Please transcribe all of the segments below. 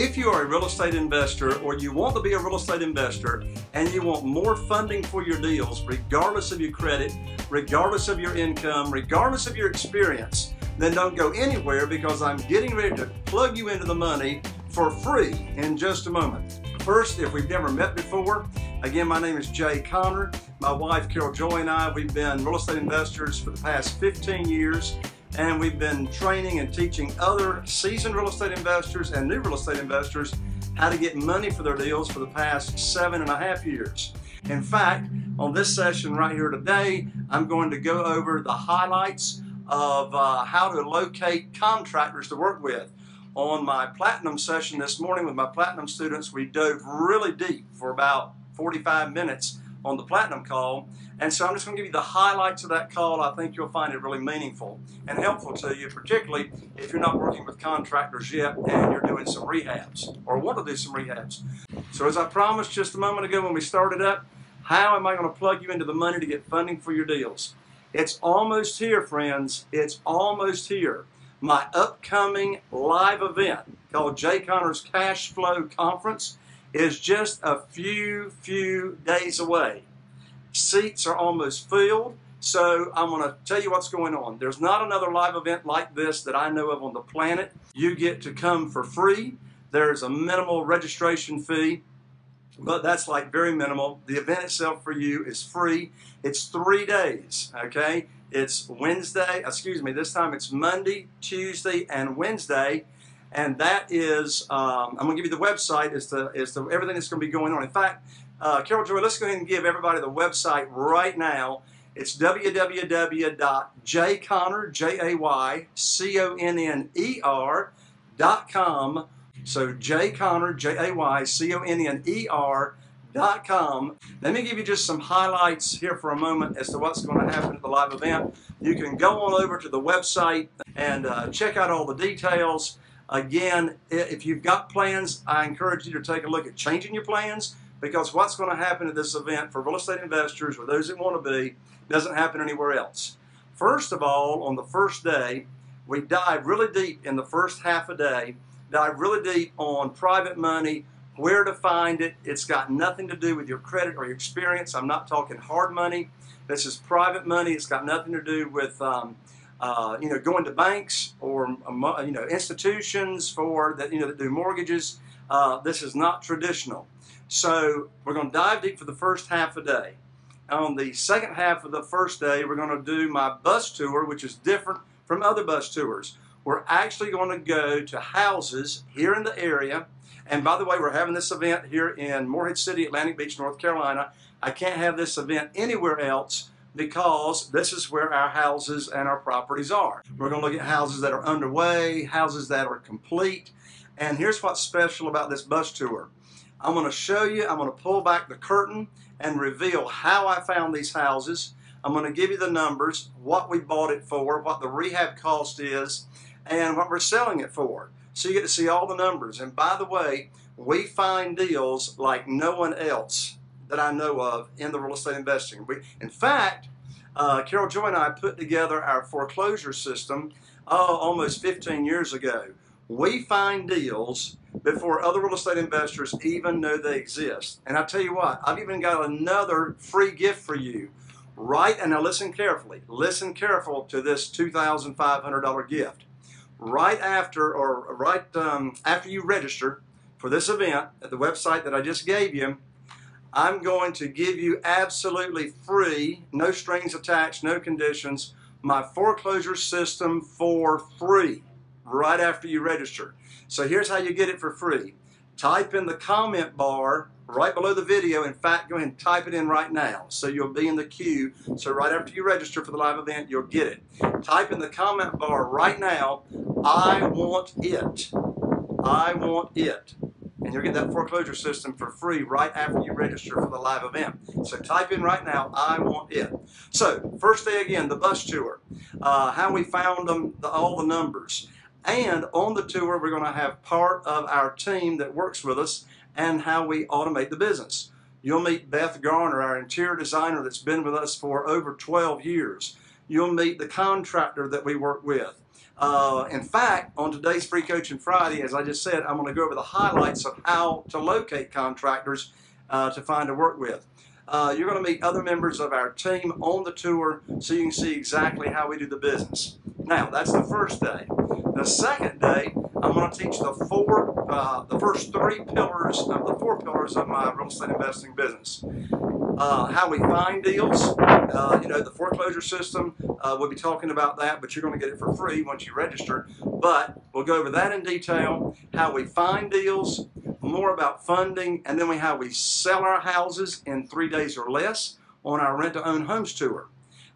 If you are a real estate investor or you want to be a real estate investor and you want more funding for your deals, regardless of your credit, regardless of your income, regardless of your experience, then don't go anywhere because I'm getting ready to plug you into the money for free in just a moment. First, if we've never met before, again, my name is Jay Conner. My wife, Carol Joy, and I, we've been real estate investors for the past 15 years and we've been training and teaching other seasoned real estate investors and new real estate investors how to get money for their deals for the past seven and a half years. In fact, on this session right here today, I'm going to go over the highlights of uh, how to locate contractors to work with. On my platinum session this morning with my platinum students, we dove really deep for about 45 minutes on the platinum call. And so I'm just going to give you the highlights of that call. I think you'll find it really meaningful and helpful to you, particularly if you're not working with contractors yet and you're doing some rehabs or want to do some rehabs. So as I promised just a moment ago when we started up, how am I going to plug you into the money to get funding for your deals? It's almost here, friends. It's almost here. My upcoming live event called Jay Conner's Cash Flow Conference is just a few, few days away. Seats are almost filled, so I'm going to tell you what's going on. There's not another live event like this that I know of on the planet. You get to come for free. There's a minimal registration fee, but that's like very minimal. The event itself for you is free. It's three days, okay? It's Wednesday, excuse me, this time it's Monday, Tuesday, and Wednesday and that is um, I'm going to give you the website as to, as to everything that's going to be going on. In fact, uh, Carol Joy, let's go ahead and give everybody the website right now. It's www.jayconner, J-A-Y-C-O-N-N-E-R dot com. So jayconner, J-A-Y-C-O-N-N-E-R dot com. Let me give you just some highlights here for a moment as to what's going to happen at the live event. You can go on over to the website and uh, check out all the details. Again, if you've got plans, I encourage you to take a look at changing your plans because what's going to happen at this event for real estate investors or those that want to be doesn't happen anywhere else. First of all, on the first day, we dive really deep in the first half a day, dive really deep on private money, where to find it. It's got nothing to do with your credit or your experience. I'm not talking hard money. This is private money. It's got nothing to do with um, uh, you know, going to banks or um, you know institutions for that you know that do mortgages. Uh, this is not traditional. So we're going to dive deep for the first half a day. On the second half of the first day, we're going to do my bus tour, which is different from other bus tours. We're actually going to go to houses here in the area. And by the way, we're having this event here in Morehead City, Atlantic Beach, North Carolina. I can't have this event anywhere else because this is where our houses and our properties are. We're going to look at houses that are underway, houses that are complete, and here's what's special about this bus tour. I'm going to show you, I'm going to pull back the curtain and reveal how I found these houses. I'm going to give you the numbers, what we bought it for, what the rehab cost is, and what we're selling it for. So you get to see all the numbers. And by the way, we find deals like no one else that I know of in the real estate investing. We, in fact, uh, Carol Joy and I put together our foreclosure system uh, almost 15 years ago. We find deals before other real estate investors even know they exist. And I tell you what, I've even got another free gift for you. Right, and now listen carefully. Listen careful to this $2,500 gift. Right after, or right um, after you register for this event at the website that I just gave you, I'm going to give you absolutely free, no strings attached, no conditions, my foreclosure system for free right after you register. So here's how you get it for free. Type in the comment bar right below the video. In fact, go ahead and type it in right now. So you'll be in the queue. So right after you register for the live event, you'll get it. Type in the comment bar right now, I want it. I want it and you'll get that foreclosure system for free right after you register for the live event. So type in right now, I want it. So first day again, the bus tour, uh, how we found them, the, all the numbers. And on the tour, we're going to have part of our team that works with us and how we automate the business. You'll meet Beth Garner, our interior designer that's been with us for over 12 years. You'll meet the contractor that we work with. Uh, in fact, on today's Free Coaching Friday, as I just said, I'm going to go over the highlights of how to locate contractors uh, to find to work with. Uh, you're going to meet other members of our team on the tour so you can see exactly how we do the business. Now, that's the first day. The second day, I'm going to teach the four, uh, the first three pillars of the four pillars of my real estate investing business. Uh, how we find deals, uh, you know, the foreclosure system, uh, we'll be talking about that, but you're going to get it for free once you register. But we'll go over that in detail, how we find deals, more about funding, and then we how we sell our houses in three days or less on our rent-to-own homes tour.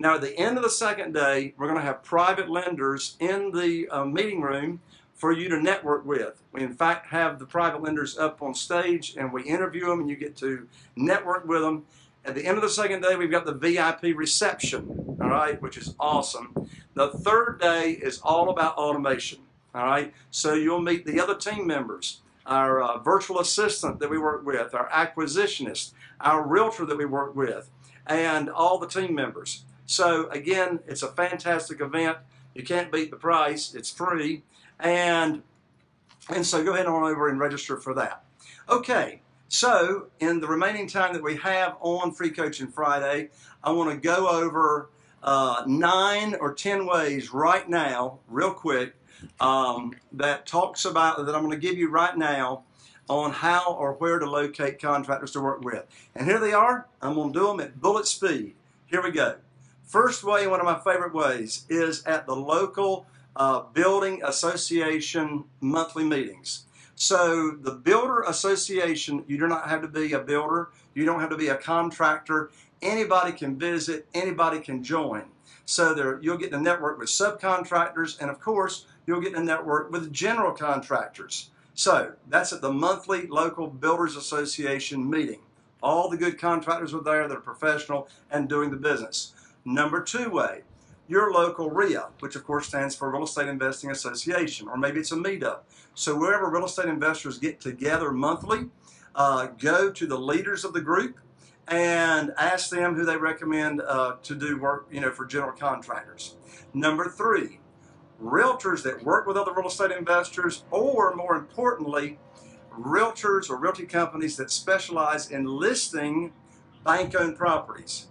Now, at the end of the second day, we're going to have private lenders in the uh, meeting room for you to network with. We, in fact, have the private lenders up on stage and we interview them and you get to network with them. At the end of the second day, we've got the VIP reception, all right, which is awesome. The third day is all about automation, all right? So you'll meet the other team members, our uh, virtual assistant that we work with, our acquisitionist, our realtor that we work with, and all the team members. So again, it's a fantastic event. You can't beat the price. It's free. And, and so go ahead on over and register for that. Okay, so in the remaining time that we have on Free Coaching Friday, I want to go over uh, nine or ten ways right now, real quick, um, that talks about, that I'm going to give you right now on how or where to locate contractors to work with. And here they are. I'm going to do them at bullet speed. Here we go. First way, one of my favorite ways, is at the local uh, building association monthly meetings. So the builder association, you do not have to be a builder, you don't have to be a contractor. Anybody can visit, anybody can join. So there, you'll get to network with subcontractors, and of course, you'll get to network with general contractors. So that's at the monthly local builders association meeting. All the good contractors are there that are professional and doing the business. Number two way, your local RIA, which of course stands for Real Estate Investing Association, or maybe it's a meetup. So wherever real estate investors get together monthly, uh, go to the leaders of the group and ask them who they recommend uh, to do work, you know, for general contractors. Number three, realtors that work with other real estate investors, or more importantly, realtors or realty companies that specialize in listing bank-owned properties.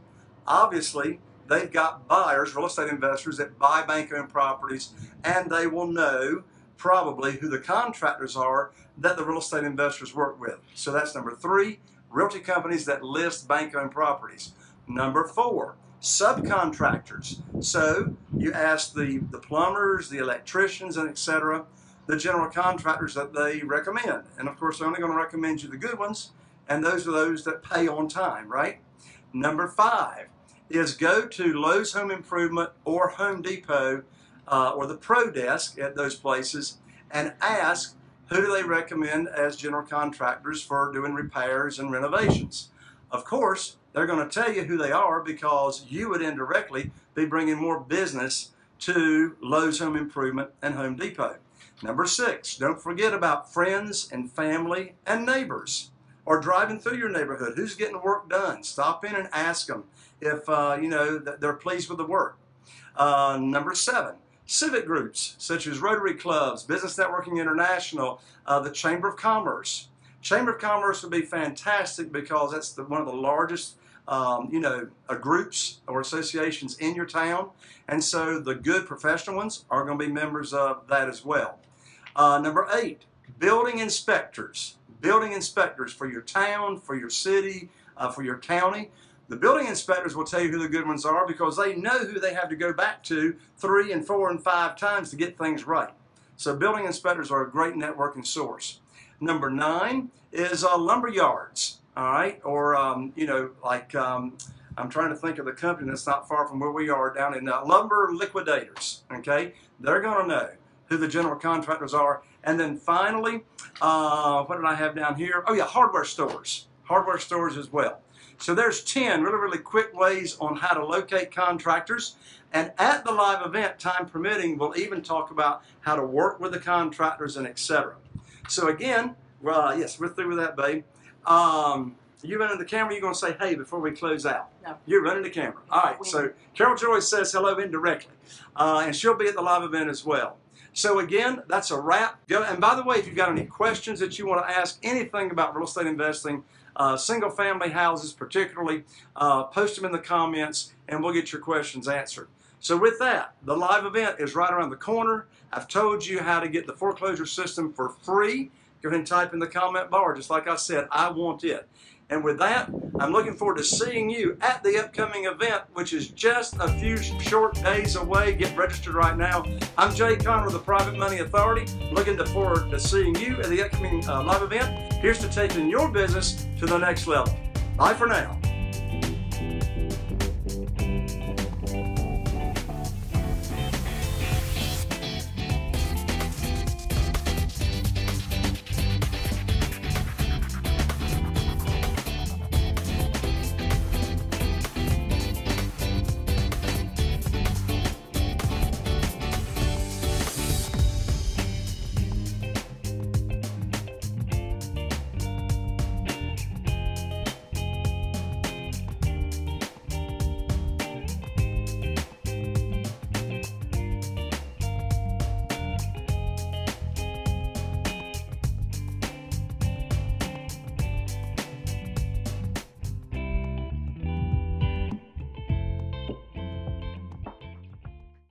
Obviously, they've got buyers, real estate investors that buy bank-owned properties, and they will know probably who the contractors are that the real estate investors work with. So that's number three, realty companies that list bank-owned properties. Number four, subcontractors. So you ask the, the plumbers, the electricians, and etc., the general contractors that they recommend. And of course, they're only going to recommend you the good ones, and those are those that pay on time, right? Number five, is go to Lowe's Home Improvement or Home Depot uh, or the Pro Desk at those places and ask who do they recommend as general contractors for doing repairs and renovations. Of course, they're going to tell you who they are because you would indirectly be bringing more business to Lowe's Home Improvement and Home Depot. Number six, don't forget about friends and family and neighbors or driving through your neighborhood. Who's getting work done? Stop in and ask them if uh, you know they're pleased with the work. Uh, number seven, civic groups such as Rotary clubs, Business Networking International, uh, the Chamber of Commerce. Chamber of Commerce would be fantastic because that's the, one of the largest um, you know, uh, groups or associations in your town. And so the good professional ones are going to be members of that as well. Uh, number eight, building inspectors. Building inspectors for your town, for your city, uh, for your county. The building inspectors will tell you who the good ones are because they know who they have to go back to three and four and five times to get things right. So building inspectors are a great networking source. Number nine is uh, lumber yards, all right, or um, you know, like um, I'm trying to think of the company that's not far from where we are down in uh, Lumber Liquidators. Okay, they're going to know who the general contractors are, and then finally, uh, what did I have down here? Oh yeah, hardware stores, hardware stores as well. So there's 10 really, really quick ways on how to locate contractors. And at the live event, time permitting, we'll even talk about how to work with the contractors and etc. So again, well, yes, we're through with that, babe. Um, you running the camera, you're going to say hey before we close out. No. You're running the camera. All right, so Carol Joyce says hello indirectly. Uh, and she'll be at the live event as well. So again, that's a wrap. And by the way, if you've got any questions that you want to ask, anything about real estate investing, uh, single family houses particularly, uh, post them in the comments and we'll get your questions answered. So with that, the live event is right around the corner. I've told you how to get the foreclosure system for free. Go ahead and type in the comment bar, just like I said, I want it. And with that, I'm looking forward to seeing you at the upcoming event, which is just a few short days away. Get registered right now. I'm Jay Conner the Private Money Authority. Looking forward to seeing you at the upcoming uh, live event. Here's to taking your business to the next level. Bye for now.